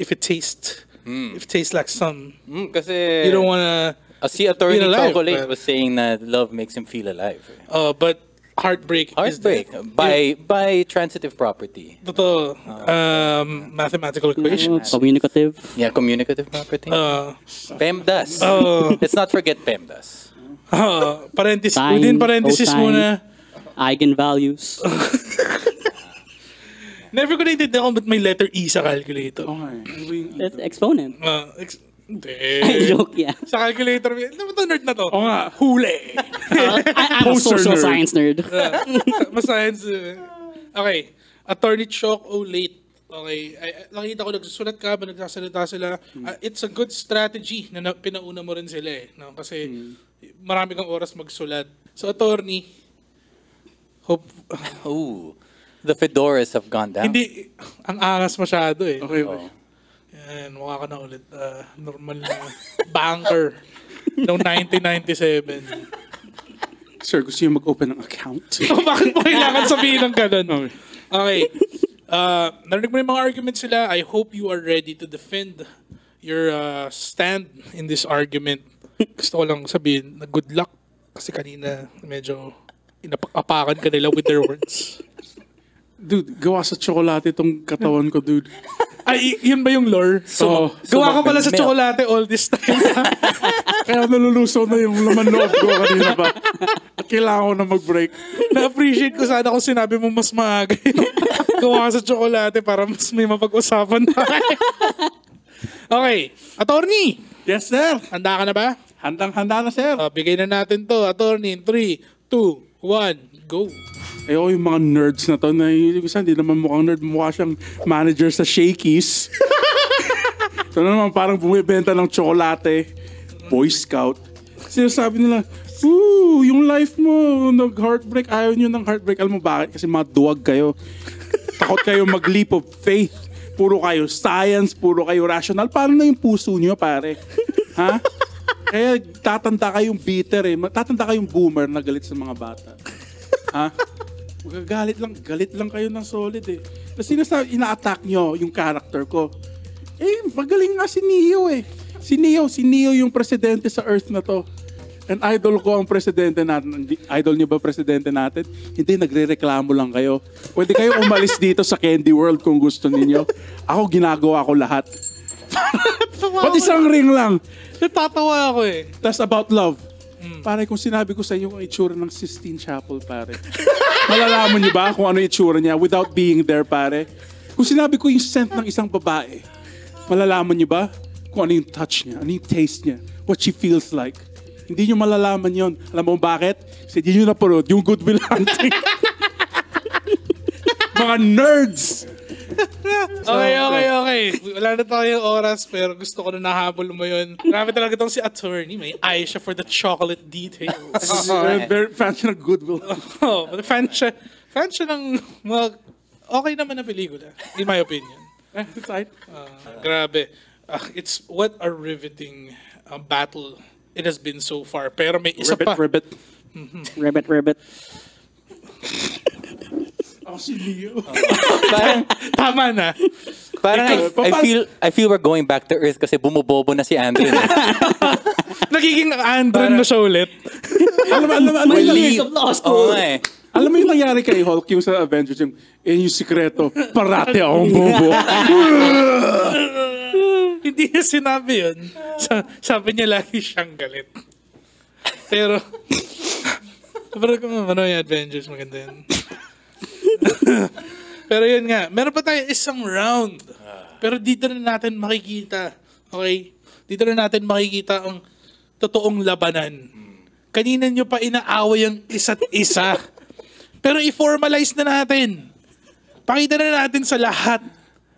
if it tastes, if it tastes like some, Mm, kasi you don't wanna, uh, si Attorney alive, Chocolate but- was saying that love makes him feel alive. uh, but heartbreak, Heartbreak is the, by by transitive property. totoo, um, mathematical equation. Ano, communicative. Yeah, communicative property. Uh, PEMDAS. Oh. Let's not forget PEMDAS. uh, parenthesis, Sine, within parenthesis cosine. muna, Eigenvalues. never ko naintindihan kung ba't may letter E sa calculator. That's exponent. Uh, ex- hindi. Ay, joke, yeah. Sa calculator, ano ba to nerd na to? Oo nga. Huli. Uh, I, I'm a Poster social nerd. science nerd. Mas science. eh. Okay. Attorney Chalk o late. Okay. Ay, ay, nakita ko nagsusulat ka ba nagsasalita sila. Ah, it's a good strategy na, na pinauna mo rin sila eh. No? Kasi marami kang oras magsulat. So attorney, hope, Ooh. The fedoras have gone down. hindi, ang angas masyado eh. Okay, okay. Yan, mukha ka na ulit. ah, normal na banker. Noong 1997. Sir, gusto niyo mag-open ng account? Bakit mo kailangan sabihin ng ganun? Okay. Uh, narinig mo yung mga arguments sila. I hope you are ready to defend your uh, stand in this argument. Gusto ko lang sabihin na good luck kasi kanina medyo inapak-apakan ka nila with their words. Dude, gawa sa tsokolate itong katawan ko, dude. Ay, yun ba yung lore? Oo. Gawa ka pala sa tsokolate all this time. Kaya nalulusaw na yung laman loob ko kanina pa. At kailangan ko na mag-break. Na-appreciate ko sana kung sinabi mo mas maaga. Gawa ka sa tsokolate para mas may mapag-usapan tayo. okay. Attorney, Yes, sir. handa ka na ba? Handang-handa na, sir. Uh, bigay na natin to, attorney, in 3, 2, 1, go. Ayoko yung mga nerds na to na yung isa hindi naman mukhang nerd. Mukha siyang manager sa Shakey's. ito na naman parang bumibenta ng tsokolate. Boy Scout. Sinasabi nila, Ooh, yung life mo, nag-heartbreak. Ayaw nyo ng heartbreak. Alam mo bakit? Kasi mga duwag kayo. Takot kayo mag-leap of faith. Puro kayo science, puro kayo rational. Paano na yung puso nyo, pare? Ha? Kaya tatanda kayong bitter eh. Tatanda kayong boomer na galit sa mga bata. Ha? Magagalit lang, galit lang kayo ng solid eh. Tapos sinasabi, ina-attack nyo yung character ko. Eh, magaling nga si Neo eh. Si Neo, si Neo yung presidente sa Earth na to. And idol ko ang presidente natin. Idol niyo ba presidente natin? Hindi, nagre-reklamo lang kayo. Pwede kayo umalis dito sa Candy World kung gusto ninyo. Ako, ginagawa ko lahat. Ba't isang ring lang? Natatawa ako eh. That's about love. Pare, kung sinabi ko sa inyo ang itsura ng Sistine Chapel, pare. malalaman niyo ba kung ano itsura niya without being there, pare? Kung sinabi ko yung scent ng isang babae, malalaman niyo ba kung ano yung touch niya, ano yung taste niya, what she feels like. Hindi niyo malalaman yon. Alam mo bakit? Kasi hindi niyo napanood yung Good Will Hunting. Mga nerds! Okay, okay, okay. Wala na tayong oras pero gusto ko na nahabol mo yun. Grabe talaga itong si attorney. May eye siya for the chocolate details. Very, very fan siya ng Good Will Hunting. oh, fan siya, fan siya ng mga okay naman na pelikula. In my opinion. Eh. Uh, grabe. Uh, it's what a riveting uh, battle it has been so far. Pero may isa Ribbit, pa. ribbit. Rabbit, rabbit. Ako si Leo. Parang, Tama na. parang I, I feel I feel we're going back to Earth kasi bumubobo na si Andrew. eh. Nagiging Andron na siya ulit. alam mo, alam mo, alam mo, Oo nga eh. Alam mo yung nangyari kay Hulk, yung sa Avengers, yung, yun yung sikreto, parati akong bobo. Hindi niya sinabi yun. Sa, sabi niya lagi siyang galit. Pero, pero kung ano yung Avengers, maganda yun. Pero yun nga, meron pa tayo isang round. Pero dito na natin makikita, okay? Dito na natin makikita ang totoong labanan. Kanina nyo pa inaaway ang isa't isa. Pero i-formalize na natin. Pakita na natin sa lahat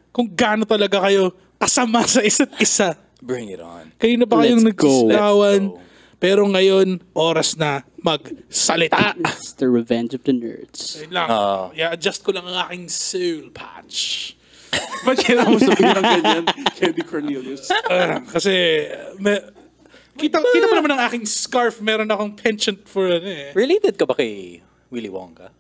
kung gaano talaga kayo kasama sa isa't isa. Bring it on. Kanina pa kayong nagsisigawan. Let's go. Pero ngayon, oras na magsalita. It's the revenge of the nerds. Wait lang. Ah. I-adjust ko lang ang aking soul patch. Ba't kailangan mo sabihin ng ganyan, Candy Cornelius? Ah, kasi, may, kita, kita mo naman ang aking scarf. Meron akong penchant for ano eh. Related ka ba kay Willy Wonka?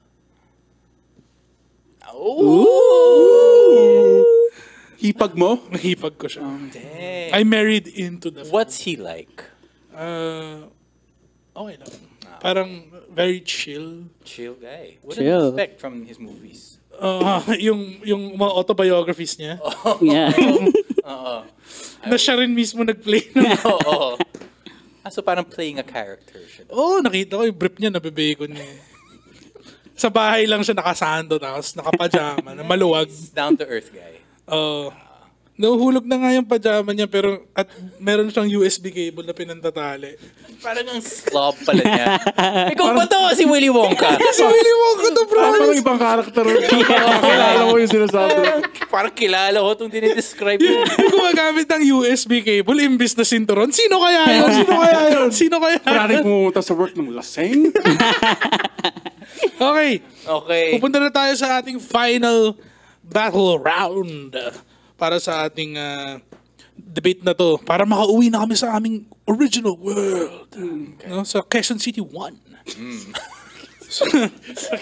Hipag mo? Nahipag ko siya. Dang. I married into the What's he like? Uh, okay lang. Parang very chill. Chill guy. What Chill. do you expect from his movies? Uh, yung, yung mga autobiographies niya. Yeah. na siya rin mismo nag-play ng... Oo. Ah, so parang playing a character siya. Oo, oh, nakita ko yung brief niya, nabibigon niya. Sa bahay lang siya nakasando, tapos nakapajama, na maluwag. Down to earth guy. Oo. Nahuhulog na nga yung pajama niya, pero at meron siyang USB cable na pinantatali. Parang ang slob pala niya. Ikaw ba to? Si Willy Wonka. Si Willy Wonka to, bro! Parang ibang karakter. Kilala ko yung sinasabi. parang kilala ko itong dinidescribe mo. Yung gumagamit ng USB cable imbis na sinturon. Sino kaya yun? Sino kaya yun? Sino kaya Parang yun? pumunta sa work ng laseng. Okay. Okay. Pupunta na tayo sa ating final battle round para sa ating ah, debate na to. Para makauwi na kami sa aming original world. No? Sa Quezon City 1.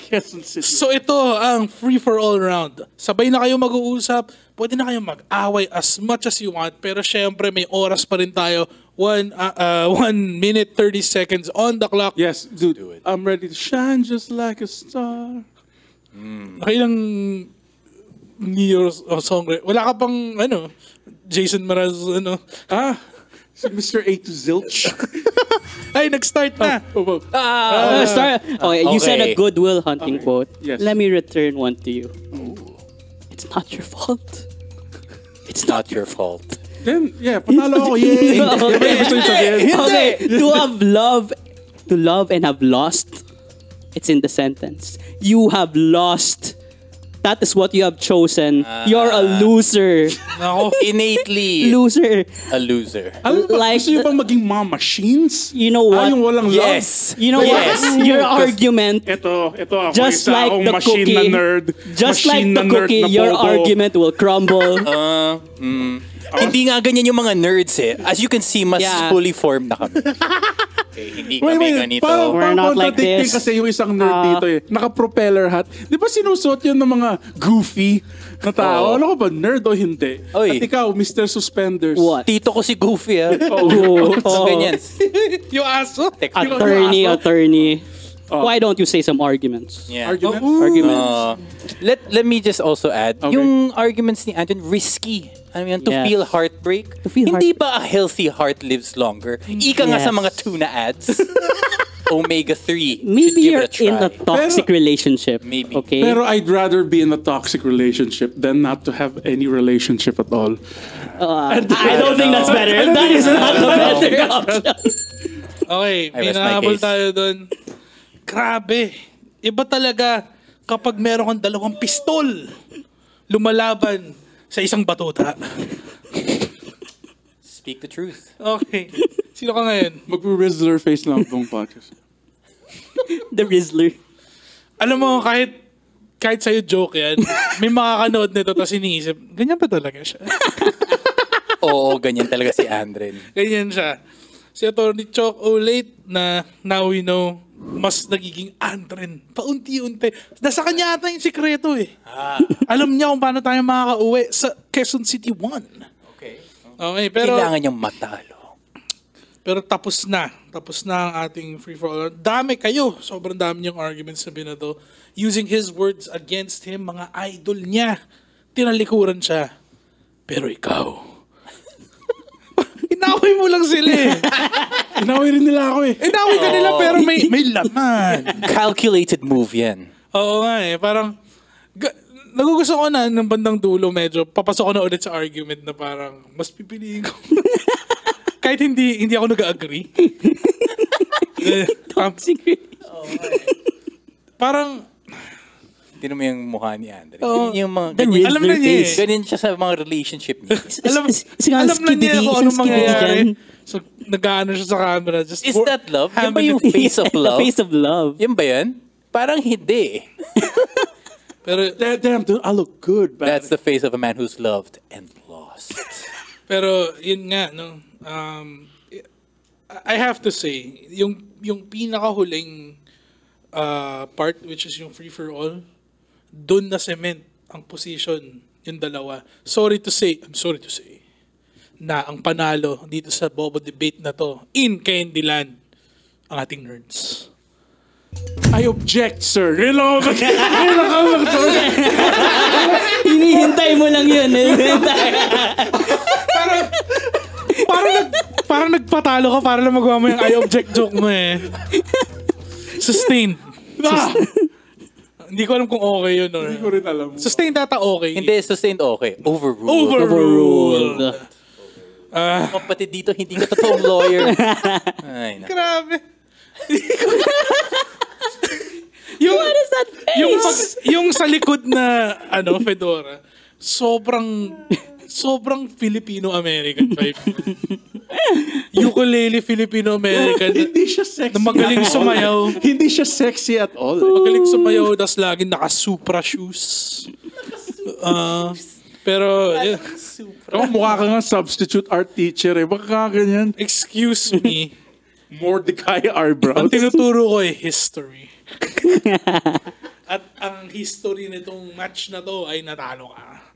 Quezon City. So ito ang free for all round. Sabay na kayo mag-uusap, pwede na kayong mag-away as much as you want, pero syempre may oras pa rin tayo. One, uh, uh, one minute 30 seconds on the clock. Yes, dude. Do it. I'm ready to shine just like a star. Okay lang New Year's oh, song. Wala ka pang ano, Jason Mraz ano. Ah, si Mr. A to Zilch. Ay, nag-start na. Oh, oh. Uh, start, okay, you said a Okay. goodwill hunting Okay. quote. Yes. Let me return one to you. It's not your fault. It's not your fault. Then, yeah, panalo ako. Yay! Yan ba yung gusto niyo sabihin? okay, to have love, to love and have lost, it's in the sentence. You have lost. That is what you have chosen. You're a loser. Nako. Innately Loser. a loser. Alam mo ba, Like- gusto niyo bang maging mga machines? You know Ah, what? yung walang Yes. You know Yes. what? Your argument, Ito, ito ako. just isa like akong the machine cookie, na nerd. just like machine the na nerd cookie, na your bobo. argument will crumble. Uh, mm. Hindi nga ganyan yung mga nerds eh. As you can see, mas Yeah. fully formed na kami. Okay, hindi Wait, kami wait. ganito. Parang, We're parang not like this. kasi yung isang nerd Ah. dito eh. Naka-propeller hat. Di ba sinusuot yun ng mga goofy na tao? Oo. Ano ko ba, nerd o hindi? Oy. At ikaw, Mr. Suspenders. What? Tito ko si Goofy ah. Oh, So, ganyan. yung aso. Attorney, Yung aso. attorney. Oh. Why don't you say some arguments? Yeah. Argument? Arguments. Uh, let let me just also add, Okay. yung arguments ni Anton, risky. I mean, to Yes. feel heartbreak. To feel Hindi ba a healthy heart lives longer? Ika nga sa Yes. mga tuna ads. Omega-3. Maybe Should give you're a in a toxic relationship. Maybe. Okay. Pero I'd rather be in a toxic relationship than not to have any relationship at all. Uh, I don't think that's better. That is not the better option. Okay, I may nahabol tayo doon. Grabe. Iba talaga kapag meron kang dalawang pistol lumalaban sa isang batuta. Speak the truth. Okay. Sino ka ngayon? Mag-Rizzler face lang buong podcast. The Rizzler. Alam mo, kahit kahit sa'yo joke yan, may makakanood nito tapos iniisip, ganyan pa talaga siya. Oo, ganyan talaga si Andren. Ganyan siya. Si Atty. Chok Olate na now we know, mas nagiging Andren. Paunti-unti. Nasa kanya ata yung sikreto eh. Alam niya kung paano tayo makaka-uwi sa Quezon City 1. Okay. Okay, pero Kailangan niyang matalo. pero tapos na. Tapos na ang ating free for all. Dami kayo. Sobrang dami niyong arguments na binato. Using his words against him, mga idol niya. Tinalikuran siya. Pero ikaw, inaway mo lang sila eh. Inaway rin nila ako eh. Inaway ka nila pero may, may laman. Calculated move yan. Oo nga eh. Parang, ga, nagugusto ko na ng bandang dulo medyo, papasok ko na ulit sa argument na parang, mas pipiliin ko. Kahit hindi hindi ako nag-agree. Eh, um, parang, Tignan mo yung mukha ni Andren. Oo. Yung mga, The ganyan, alam na niya eh. ganyan siya sa mga relationship niya. alam, Is- is nga alam na niya kung anong mangyayari. So, nag-ano siya sa camera. Just Is for- that love? Yan ba yung face of The love? face of love. Yan ba yan? Parang hindi. Pero, Damn, damn, dude, I look good, man. That's the face of a man who's loved and lost. pero, yun nga, no. Um, I have to say, yung yung pinakahuling uh, part which is yung free for all, doon na cement ang position yung dalawa. Sorry to say, I'm sorry to say, na ang panalo dito sa Bobo debate na to in Candyland ang ating nerds. I object, sir. Hello, Hinihintay mo lang yun. Hinihintay. parang parang nag, parang nagpatalo ka para lang magawa mo yung I object joke mo eh. Sustained. Ah! Hindi ko alam kung okay yun or... Hindi ko rin alam. Sustained data okay. Hindi, sustained okay. Overruled. Overruled. Overruled. Kapatid dito, hindi ka totoong lawyer. Ay, na. Grabe. yung, What is that face? yung, pag, yung sa likod na ano, Fedora, sobrang sobrang Filipino-American vibe. Ukulele Filipino-American. Hindi siya sexy. Na magaling at all. sumayaw. Hindi siya sexy at all. Magaling sumayaw, tas lagi naka-supra shoes. Ah, pero, yeah. Oh, mukha ka nga substitute art teacher eh. Baka ka ganyan. excuse me. Mordecai Ang eyebrows. tinuturo ko ay history. At ang history nitong match na to ay natalo ka.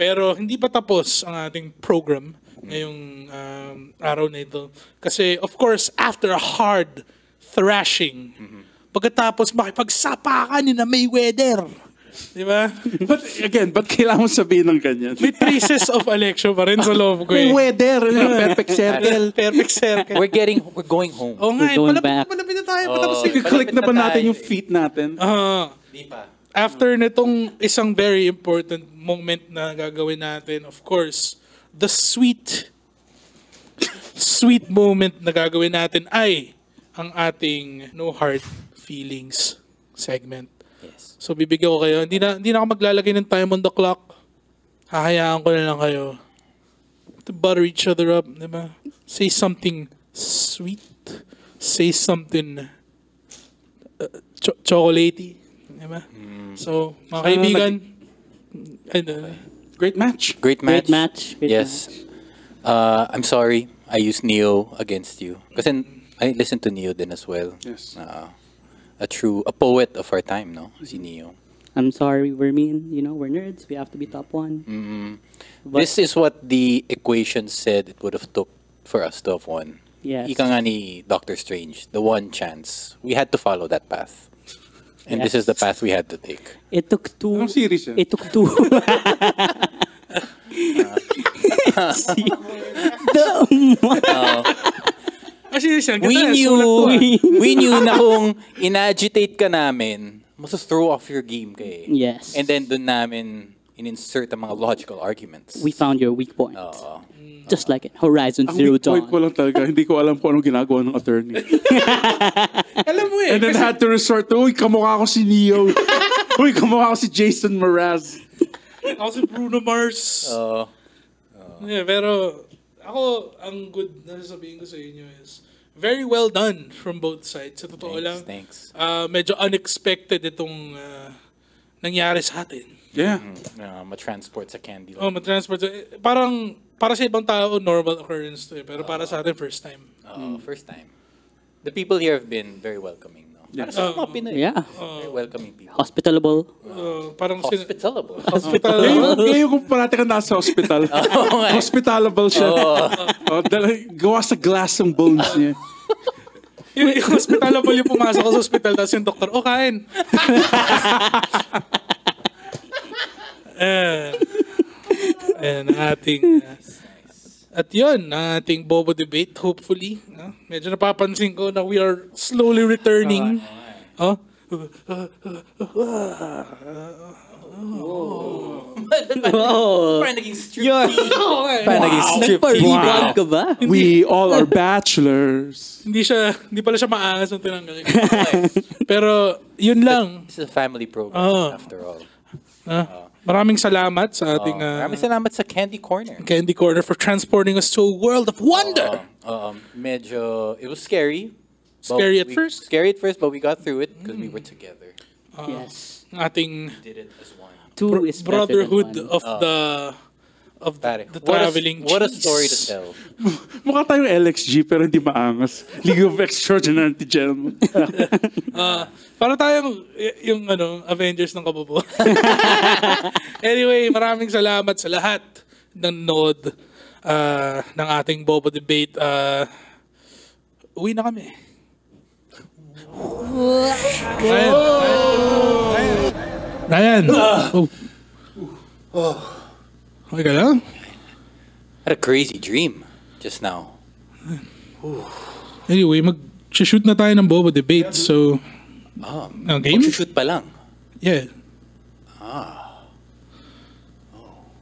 Pero hindi pa tapos ang ating program ngayong um, araw na ito. Kasi of course, after a hard thrashing, pagkatapos makipagsapakan ni na Mayweather. Di ba? But again, ba't kailangan mo sabihin ng ganyan? May traces of election pa rin sa loob ko eh. weather. Perfect circle. Perfect circle. We're getting, we're going home. Oo nga, eh, We're going palapit, back. palapit na tayo. Oo. Patapos na Click na ba natin yung feet natin? Ah. Di pa. After nitong isang very important moment na gagawin natin, of course, the sweet, sweet moment na gagawin natin ay ang ating No Hard Feelings segment. Yes. So bibigyan ko kayo, hindi na, hindi na ako maglalagay ng time on the clock. Hahayaan ko na lang kayo to butter each other up, di ba? Say something sweet. Say something uh, cho- chocolatey, di ba? So, mga kaibigan, ano, Great match. Great match. Great match. Great yes. Uh, I'm sorry. I used Neo against you. Kasi I listened to Neo then as well. Yes. Uh, a true, a poet of our time, no? Si Neo. I'm sorry, we're mean. You know, we're nerds. We have to be top one. Mm. But- This is what the equation said it would have took for us to have won. Yes. Ika nga ni Doctor Strange, the one chance. We had to follow that path. And this Yes. is the path we had to take. It took two. Anong series yan? It took two. The, Actually, siya, We knew, ah. we knew na kung inagitate ka namin, mas throw off your game ka eh. yes. And then dun namin in-insert ang mga logical arguments. we found your weak point. Oo. Just like it. Horizon Ang Zero weak point ko Dawn. lang talaga, hindi ko alam kung anong ginagawa ng attorney. Alam mo eh, And then kasi, had to resort to, uy, kamukha ko si Neo. uy, kamukha ko si Jason Mraz. ako si Bruno Mars. Oo. Yeah, pero ako, ang good na sasabihin ko sa inyo is very well done from both sides. Sa totoo Thanks, lang, thanks. ah, medyo unexpected itong ah, nangyari sa atin. Yeah. Uh, ma-transport sa candy. Oh, matransport. eh, Parang, para sa ibang tao, normal occurrence to eh. Pero para sa atin, first time. Oo, first time. The people here have been very welcoming, no? Yes. Para sa mga Pinoy. Yeah. Very welcoming people. Hospitalable. Uh, parang sin- Hospitalable. hospital. Ngayon, ngayon kung parati ka nasa hospital. Hospitalable siya. Oh, dala- gawa sa glass ang bones niya. yung, yung hospitalable yung pumasok ko sa hospital, tapos yung doktor, oh, kain. Ayan. Ayan, ang ating... uh, at yun, ang ating Bobo debate, hopefully. no? medyo napapansin ko na we are slowly returning. Oh? Oh, Parang naging strip. you're... Parang naging strip. Nagpa-rebound ka ba? We all are bachelors. hindi siya, hindi pala siya maangas nung tinanggal. Pero, yun lang. This is a family program, Oo. after all. Ah, maraming salamat sa ating ah, Maraming salamat sa Candy Corner. Candy Corner for transporting us to a world of wonder. Um, medyo, it was scary. Scary at we- first? Scary at first, but we got through it because we were together. yes. Ang ating Did it as one. Two is brotherhood one. of the of Pare, the what a, traveling what a story to tell. Mukha tayong LXG pero hindi maangas. League of Extraordinary Gentlemen. Para tayong y- yung ano, Avengers ng kabubo. anyway, maraming salamat sa lahat ng nod ah, ng ating Bobo Debate. Ah, uwi na kami. Ryan, Ryan, Ryan. Oh. Okay ka lang? had a crazy dream just now. Anyway, mag-shoot na tayo ng Bobo Debate. So, Ah, ang game? Mag-shoot pa lang. Yeah.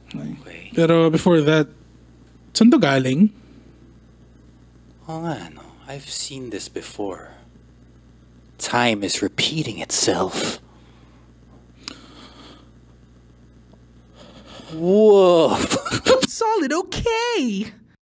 Okay. Pero before that, saan to galing? Oo nga, no. I've seen this before. Time is repeating itself. Whoa. Solid, okay.